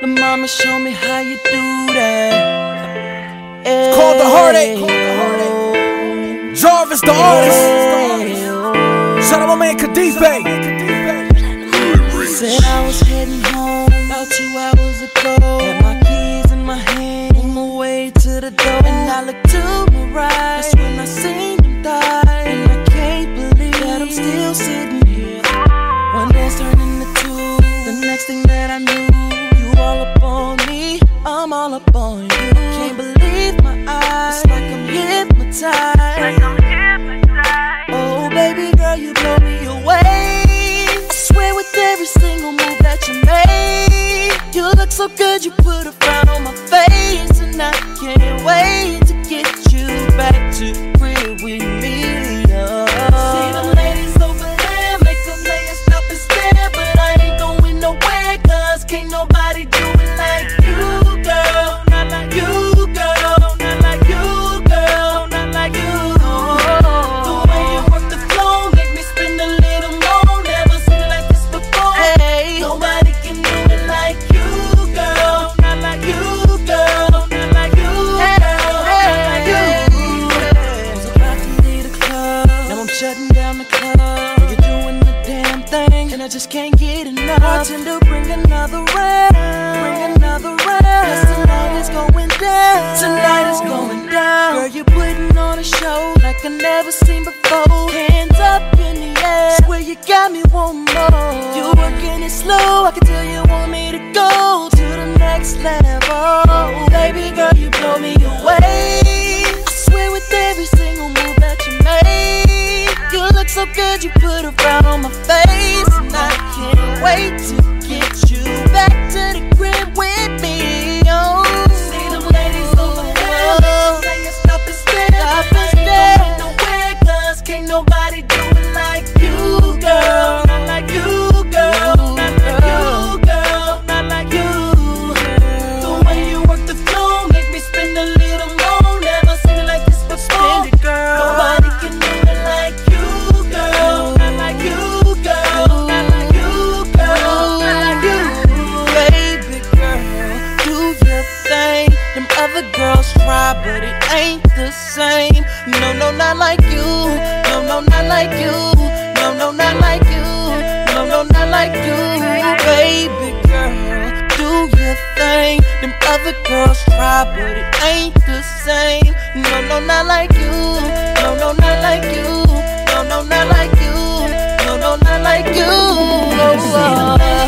The mama show me how you do that. It's called the heartache. Jarvis the artist. Shout out my man Kadife. Said I was heading home about two hours ago. Had my keys in my hand on my way to the door, and I looked to my right. That's when I seen him die, and I can't believe that I'm still sitting here. One day's turning to two. The next thing that I knew, hypnotized. Oh, baby girl, you blow me away. I swear with every single move that you made. You look so good, you put a shutting down the club. You're doing the damn thing, and I just can't get enough. Bartender, bring another round. Bring another round. 'Cause tonight is going down. Tonight is going down. Girl, you're putting on a show like I never seen before. Hands up in the air. Swear you got me one more. You put a Them other girls try, but it ain't the same. No, no, not like you. No, no, not like you. No, no, not like you. No, no, not like you, baby girl. Do your thing. Them other girls try, but it ain't the same. No, no, not like you. No, no, not like you. No, no, not like you. No, no, not like you. Oh, oh.